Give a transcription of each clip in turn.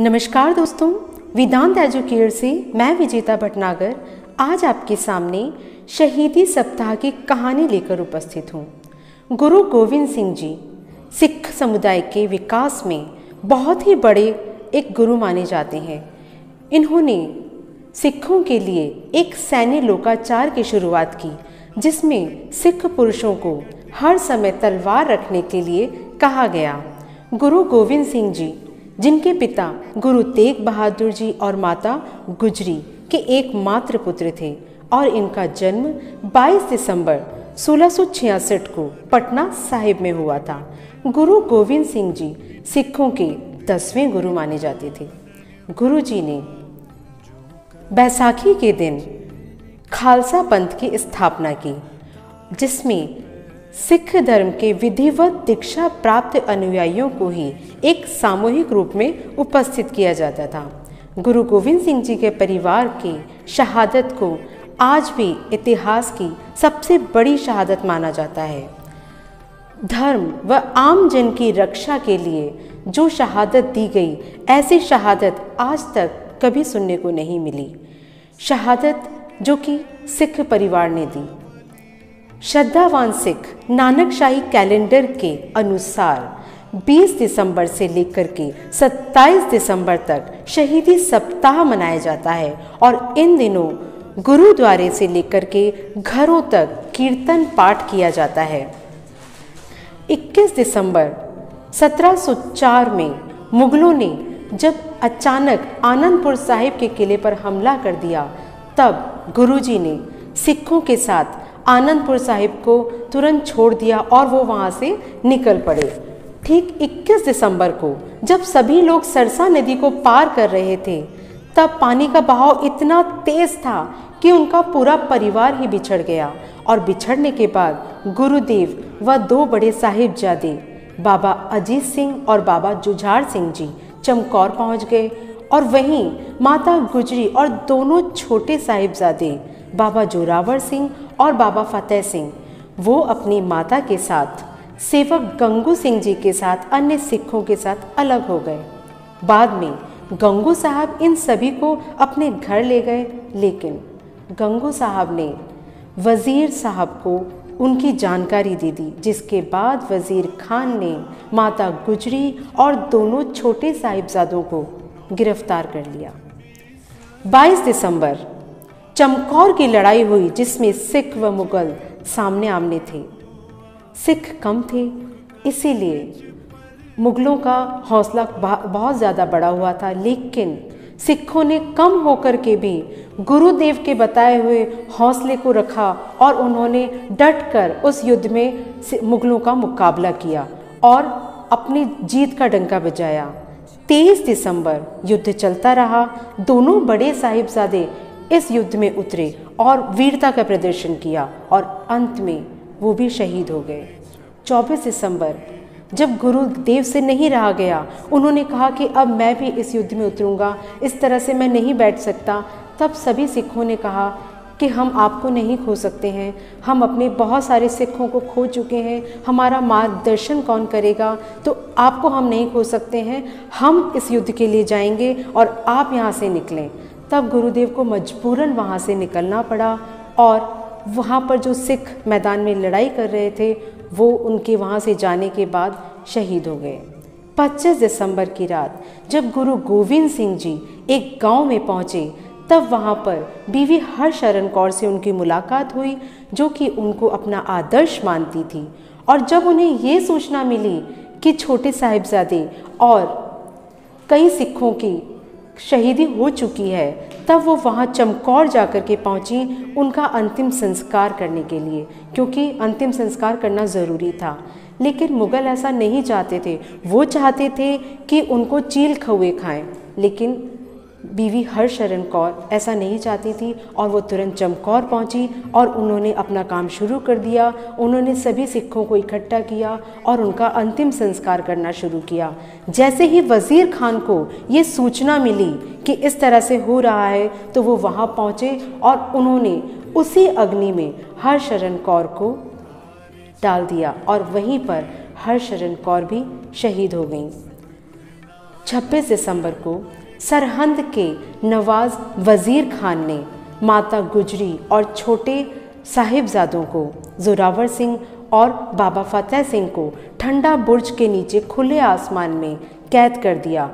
नमस्कार दोस्तों, वेदांत एजुकेयर से मैं विजेता भटनागर, आज आपके सामने शहीदी सप्ताह की कहानी लेकर उपस्थित हूँ। गुरु गोविंद सिंह जी, सिख समुदाय के विकास में बहुत ही बड़े एक गुरु माने जाते हैं। इन्होंने सिखों के लिए एक सैन्य लोकाचार की शुरुआत की, जिसमें सिख पुरुषों को हर समय तलवार रखने के लिए कहा गया। गुरु गोविंद सिंह जी जिनके पिता गुरु तेग बहादुर जी और माता गुजरी के एकमात्र पुत्र थे और इनका जन्म 22 दिसंबर 1666 को पटना साहिब में हुआ था। गुरु गोविंद सिंह जी सिखों के दसवें गुरु माने जाते थे। गुरु जी ने बैसाखी के दिन खालसा पंथ की स्थापना की, जिसमें सिख धर्म के विधिवत दीक्षा प्राप्त अनुयायियों को ही एक सामूहिक रूप में उपस्थित किया जाता था। गुरु गोविंद सिंह जी के परिवार के शहादत को आज भी इतिहास की सबसे बड़ी शहादत माना जाता है। धर्म व आम जन की रक्षा के लिए जो शहादत दी गई, ऐसी शहादत आज तक कभी सुनने को नहीं मिली। शहादत जो कि सिख परिवार ने दी। श्रद्धावान सिख नानक शाही कैलेंडर के अनुसार 20 दिसंबर से लेकर के 27 दिसंबर तक शहीदी सप्ताह मनाया जाता है और इन दिनों गुरुद्वारे से लेकर के घरों तक कीर्तन पाठ किया जाता है। 21 दिसंबर 1704 में मुगलों ने जब अचानक आनंदपुर साहिब के किले पर हमला कर दिया, तब गुरुजी ने सिखों के साथ आनंदपुर साहिब को तुरंत छोड़ दिया और वो वहाँ से निकल पड़े। ठीक 21 दिसंबर को, जब सभी लोग सरसा नदी को पार कर रहे थे, तब पानी का बहाव इतना तेज था कि उनका पूरा परिवार ही बिछड़ गया और बिछड़ने के बाद गुरुदेव व दो बड़े साहिबजादे, बाबा अजीत सिंह और बाबा जुझार सिंह जी, चमकौर पहुँच गए। और वहीं माता गुजरी और दोनों छोटे साहिबजादे, बाबा जोरावर सिंह और बाबा फतेह सिंह, वो अपनी माता के साथ, सेवक गंगू सिंह जी के साथ, अन्य सिखों के साथ अलग हो गए। बाद में गंगू साहब इन सभी को अपने घर ले गए, लेकिन गंगू साहब ने वज़ीर साहब को उनकी जानकारी दे दी, जिसके बाद वज़ीर खान ने माता गुजरी और दोनों छोटे साहिबजादों को गिरफ़्तार कर लिया। 22 दिसंबर, चमकौर की लड़ाई हुई जिसमें सिख व मुगल सामने आमने थे। सिख कम थे, इसीलिए मुगलों का हौसला बहुत ज़्यादा बड़ा हुआ था, लेकिन सिखों ने कम होकर के भी गुरुदेव के बताए हुए हौसले को रखा और उन्होंने डट कर उस युद्ध में मुगलों का मुकाबला किया और अपनी जीत का डंका बजाया। 23 दिसंबर युद्ध चलता रहा। दोनों बड़े साहिबजादे इस युद्ध में उतरे और वीरता का प्रदर्शन किया और अंत में वो भी शहीद हो गए। 24 दिसंबर, जब गुरुदेव से नहीं रहा गया, उन्होंने कहा कि अब मैं भी इस युद्ध में उतरूँगा, इस तरह से मैं नहीं बैठ सकता। तब सभी सिखों ने कहा कि हम आपको नहीं खो सकते हैं। हम अपने बहुत सारे सिखों को खो चुके हैं। हमारा मार्गदर्शन कौन करेगा? तो आपको हम नहीं खो सकते हैं। हम इस युद्ध के लिए जाएँगे और आप यहाँ से निकलें। तब गुरुदेव को मजबूरन वहाँ से निकलना पड़ा और वहाँ पर जो सिख मैदान में लड़ाई कर रहे थे, वो उनके वहाँ से जाने के बाद शहीद हो गए। 25 दिसंबर की रात, जब गुरु गोविंद सिंह जी एक गाँव में पहुँचे तब वहाँ पर बीवी हर शरण कौर से उनकी मुलाकात हुई, जो कि उनको अपना आदर्श मानती थी। और जब उन्हें ये सूचना मिली कि छोटे साहिबजादे और कई सिखों की शहीदी हो चुकी है, तब वो वहाँ चमकौर जा कर के पहुँची उनका अंतिम संस्कार करने के लिए, क्योंकि अंतिम संस्कार करना ज़रूरी था। लेकिन मुग़ल ऐसा नहीं चाहते थे। वो चाहते थे कि उनको चील खौए खाएँ, लेकिन बीवी हरशरण कौर ऐसा नहीं चाहती थी और वो तुरंत चमकौर पहुँची और उन्होंने अपना काम शुरू कर दिया। उन्होंने सभी सिखों को इकट्ठा किया और उनका अंतिम संस्कार करना शुरू किया। जैसे ही वज़ीर खान को ये सूचना मिली कि इस तरह से हो रहा है तो वो वहाँ पहुँचे और उन्होंने उसी अग्नि में हरशरण कौर को डाल दिया और वहीं पर हरशरण कौर भी शहीद हो गई। 26 दिसंबर को सरहंद के नवाज़ वज़ीर खान ने माता गुजरी और छोटे साहिबजादों को, जोरावर सिंह और बाबा फतेह सिंह को ठंडा बुर्ज के नीचे खुले आसमान में कैद कर दिया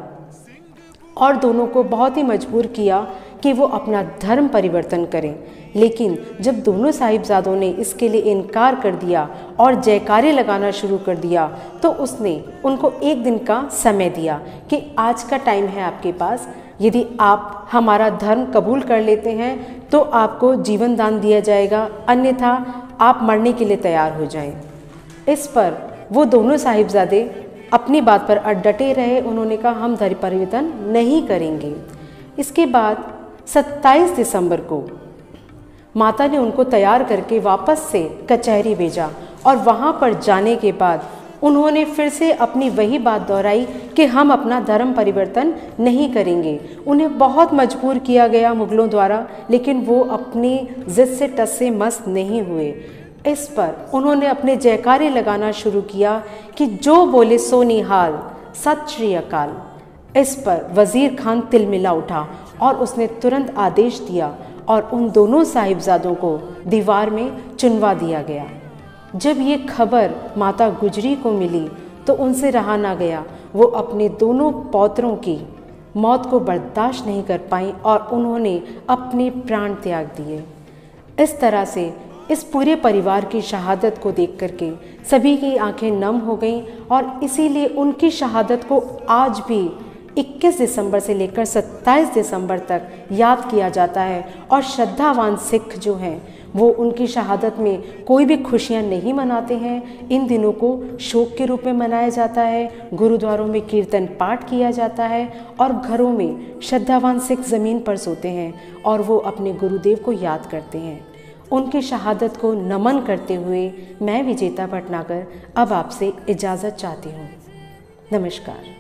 और दोनों को बहुत ही मजबूर किया कि वो अपना धर्म परिवर्तन करें। लेकिन जब दोनों साहिबजादों ने इसके लिए इनकार कर दिया और जयकारे लगाना शुरू कर दिया तो उसने उनको एक दिन का समय दिया कि आज का टाइम है आपके पास। यदि आप हमारा धर्म कबूल कर लेते हैं तो आपको जीवन दान दिया जाएगा। अन्यथा, आप मरने के लिए तैयार हो जाएँ। इस पर वो दोनों साहिबजादे अपनी बात पर डटे रहे। उन्होंने कहा, हम धर्म परिवर्तन नहीं करेंगे। इसके बाद 27 दिसंबर को। माता ने उनको तैयार करके वापस से कचहरी भेजा और वहाँ पर जाने के बाद उन्होंने फिर से अपनी वही बात दोहराई कि हम अपना धर्म परिवर्तन नहीं करेंगे। उन्हें बहुत मजबूर किया गया मुगलों द्वारा, लेकिन वो अपनी जिद से टस से मस्त नहीं हुए। इस पर उन्होंने अपने जयकारे लगाना शुरू किया कि जो बोले सो निहाल, सत श्री अकाल। इस पर वज़ीर खान तिलमिला उठा और उसने तुरंत आदेश दिया और उन दोनों साहिबजादों को दीवार में चुनवा दिया गया। जब ये खबर माता गुजरी को मिली तो उनसे रहा ना गया। वो अपने दोनों पौत्रों की मौत को बर्दाश्त नहीं कर पाई और उन्होंने अपने प्राण त्याग दिए। इस तरह से इस पूरे परिवार की शहादत को देख करके सभी की आँखें नम हो गईं और इसीलिए उनकी शहादत को आज भी 21 दिसंबर से लेकर 27 दिसंबर तक याद किया जाता है और श्रद्धावान सिख जो हैं, वो उनकी शहादत में कोई भी खुशियाँ नहीं मनाते हैं। इन दिनों को शोक के रूप में मनाया जाता है, गुरुद्वारों में कीर्तन पाठ किया जाता है और घरों में श्रद्धावान सिख ज़मीन पर सोते हैं और वो अपने गुरुदेव को याद करते हैं। उनकी शहादत को नमन करते हुए मैं विजेता भटनागर अब आपसे इजाज़त चाहती हूँ। नमस्कार।